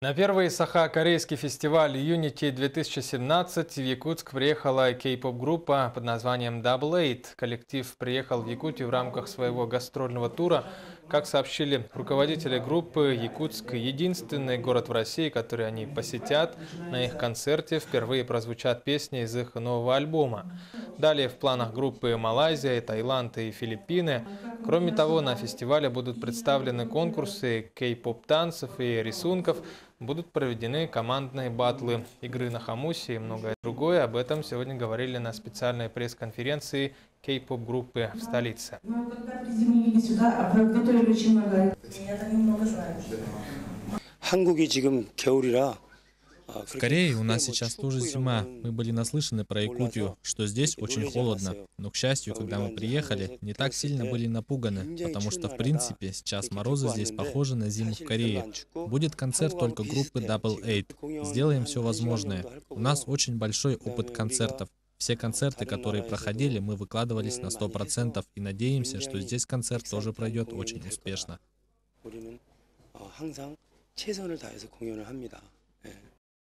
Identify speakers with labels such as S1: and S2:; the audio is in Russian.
S1: На первый саха-корейский фестиваль Unity 2017 в Якутск приехала кей-поп группа под названием Double Eight. Коллектив приехал в Якутию в рамках своего гастрольного тура. Как сообщили руководители группы, Якутск – единственный город в России, который они посетят. На их концерте впервые прозвучат песни из их нового альбома. Далее в планах группы Малайзия, Таиланд и Филиппины. Кроме того, на фестивале будут представлены конкурсы кей-поп танцев и рисунков – будут проведены командные батлы, игры на хамусе и многое другое. Об этом сегодня говорили на специальной пресс-конференции кей-поп группы в столице. Мы приземлились сюда, подготовили очень много. Я это немного знаю.
S2: 한국이 지금 겨울이라
S3: в Корее у нас сейчас тоже зима. Мы были наслышаны про Якутию, что здесь очень холодно. Но, к счастью, когда мы приехали, не так сильно были напуганы, потому что, в принципе, сейчас морозы здесь похожи на зиму в Корее. Будет концерт только группы Double Eight. Сделаем все возможное. У нас очень большой опыт концертов. Все концерты, которые проходили, мы выкладывались на 100% и надеемся, что здесь концерт тоже пройдет очень успешно.